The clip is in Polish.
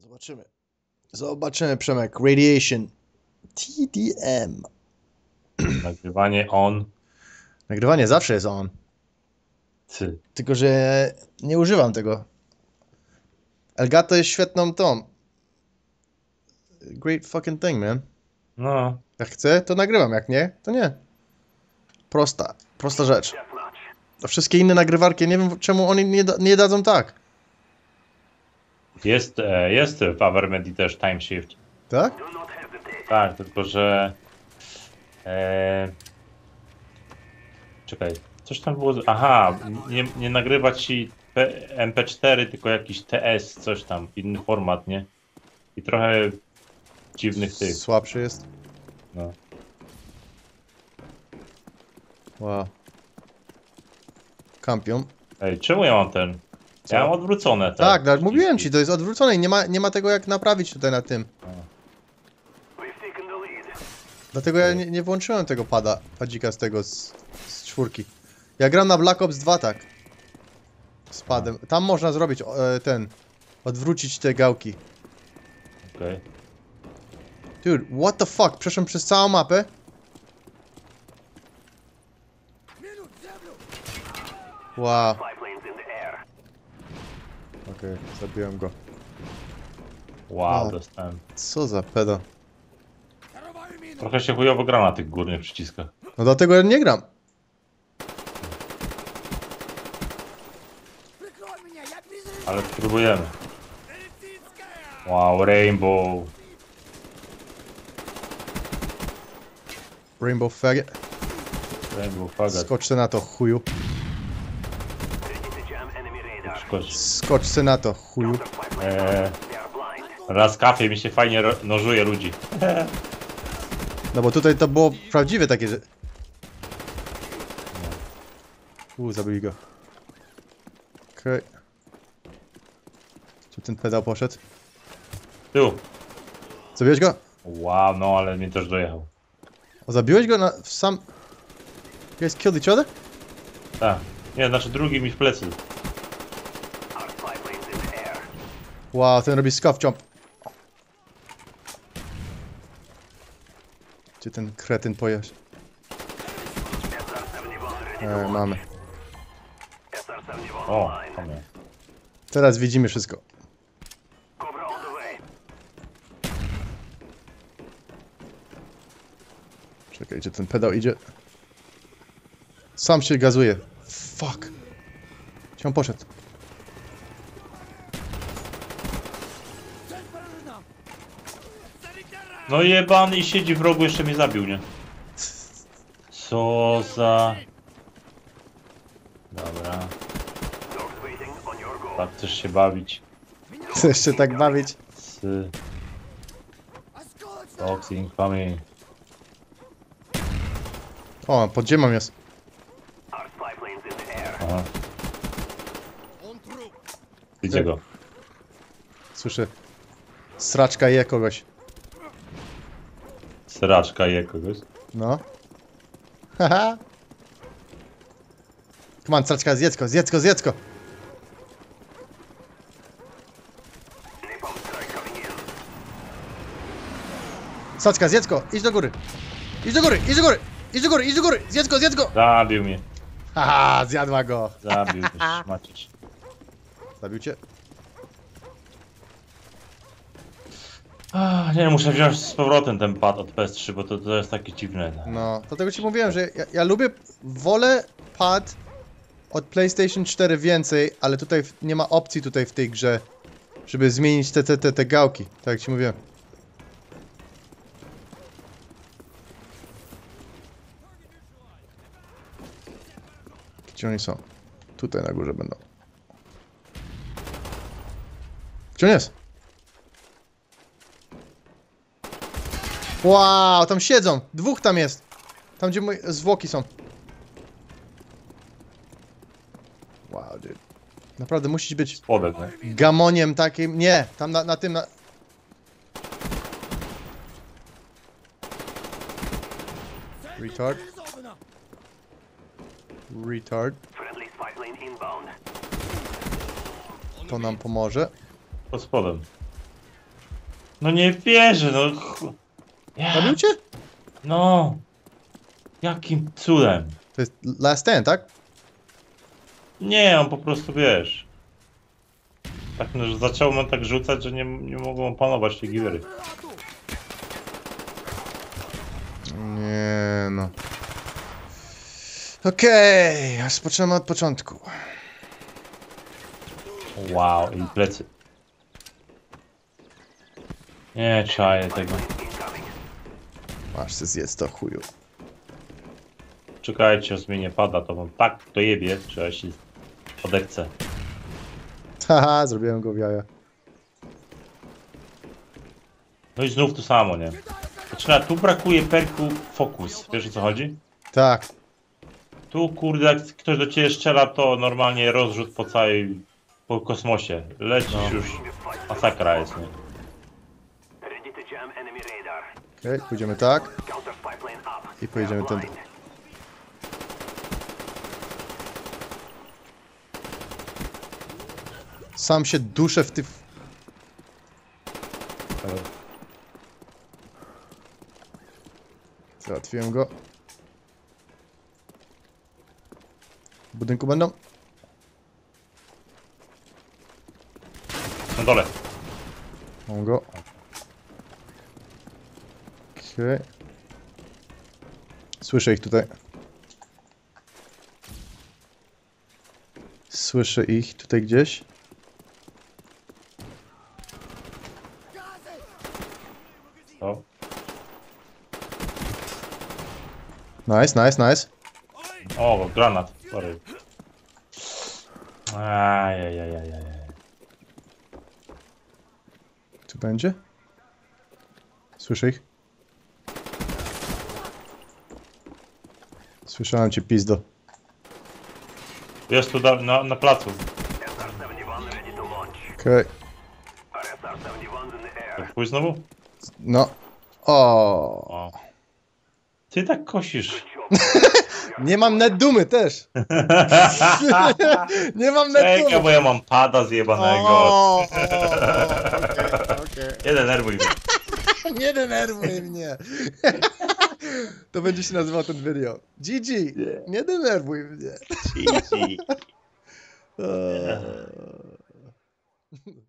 Zobaczymy. Zobaczymy, Przemek. Radiation. TDM. Nagrywanie on. Nagrywanie zawsze jest on. Ty. Tylko, że nie używam tego. Elgato jest świetną tą. Great fucking thing, man. No. Jak chcę, to nagrywam. Jak nie, to nie. Prosta. Prosta rzecz. A wszystkie inne nagrywarki, nie wiem czemu oni nie, da, nie dadzą tak. Jest, e, jest w Avermedi też time shift. Tak? Tak, tylko że. E, czekaj, coś tam było. Aha, nie, nie nagrywa ci P, MP4, tylko jakiś TS, coś tam, inny format, nie? I trochę dziwnych tych. Słabszy jest. No. Wow. Kampion. Ej, czemu ja mam ten? Co? Ja mam odwrócone. Tak, tak, przyciski. mówiłem ci, to jest odwrócone i nie ma, nie ma tego jak naprawić tutaj na tym. Dlatego ja nie, nie włączyłem tego pada, padzika z tego, z, z czwórki. Ja gram na Black Ops 2 tak. Z padem. Tam można zrobić e, ten, odwrócić te gałki. Okej. Dude, what the fuck? Przeszłem przez całą mapę. Wow. Okej, okay, zabiłem go. Wow, A. dostałem. Co za pedo. Trochę się chujowo gra na tych górnych przyciskach. No dlatego ja nie gram. Ale spróbujemy. Wow, rainbow. Rainbow faggot. Rainbow faggot. Skoczę na to chuju. Skocz se na to, chuju. Eee, raz kafie mi się fajnie nożuje ludzi. No bo tutaj to było prawdziwe takie, że... Uuu, zabili go. Okej. Gdzie ten pedał poszedł? Tu. Zabiłeś go? Wow, no ale mnie też dojechał. O, zabiłeś go na... w sam... You guys killed each other? Tak. Nie, znaczy drugi mi w plecy. Wow, ten robi scuff jump. Gdzie ten kretyn pojechał? E, mamy. O. Teraz widzimy wszystko. Czekaj, gdzie ten pedał idzie? Sam się gazuje. Fuck. Gdzie on poszedł? No jebany i siedzi w rogu, jeszcze mnie zabił, nie? Co za... Dobra. Tak chcesz się bawić. Chcesz się tak bawić? Z... Boxing coming. O, pod ziemią jest. Aha. Widzę go. Słyszę. Sraczka je kogoś. Sraczka je kogoś. No. Haha. Come on, sraczka, zjedz go, zjedz go, zjedz go. Sraczka, zjedz go, idź do góry. Idź do góry, idź do góry, idź do góry, idź do góry, zjedz go, zjedz go. Zabił mnie. Haha, zjadła go. Zabił też szmacisz. Zabił cię? Ah, Nie, muszę wziąć z powrotem ten pad od PS3, bo to, to jest takie dziwne. No, dlatego ci mówiłem, że ja, ja lubię, wolę pad od PlayStation 4 więcej, ale tutaj w- nie ma opcji tutaj w tej grze, żeby zmienić te, te, te, te gałki, tak jak ci mówiłem. Gdzie oni są? Tutaj na górze będą. Gdzie on jest? Wow, tam siedzą. Dwóch tam jest. Tam, gdzie moje zwłoki są. Wow, dude. Naprawdę musisz być Spodem, nie? gamoniem takim. Nie, tam na, na tym. Na... Retard. Retard. To nam pomoże. Pod spodem. No nie wierzę, no. Zabił cię? no. Jakim cudem? To jest last ten, tak? Nie, on po prostu wiesz. Tak, no, że zaczął mnie tak rzucać, że nie, nie mogą opanować tej giwery. Nie no. Okej, rozpoczynamy od początku. Wow, i plecy. Nie czaję tego. Masz się zjedz to chuju. Czekajcie, aż mnie nie pada, to wam tak to jebie, że ja się odechcę. Haha, zrobiłem go w jaja. No i znów to samo, nie? Zaczyna, tu brakuje perku fokus, wiesz o co chodzi? Tak. Tu kurde, jak ktoś do ciebie strzela, to normalnie rozrzut po całej, po kosmosie. Lecisz już, masakra jest, nie? Ready to jam enemy Okej, pójdziemy tak. I pojedziemy tędy. Sam się duszę w ty... Załatwiłem go. W budynku będą? Na dole. Mam go. Okej. Słyszę ich tutaj. Słyszę ich tutaj gdzieś. To. Nice, nice, nice. O, granat, sorry. Ajajajajaj. Tu będzie? Słyszę ich? Słyszałem cię, pizdo. Jest tu da, na, na placu. SR-71 ready to launch. Okej. SR-71's in the air. To twój znowu? No. O. O. Ty tak kosisz. Nie mam net dumy też. Nie mam net Czekaj, dumy. bo ja mam pada zjebanego. O, o, o, okej, okej. Nie denerwuj mnie. Nie denerwuj mnie. To będzie się nazywał ten video. GG, nie denerwuj mnie. Eee.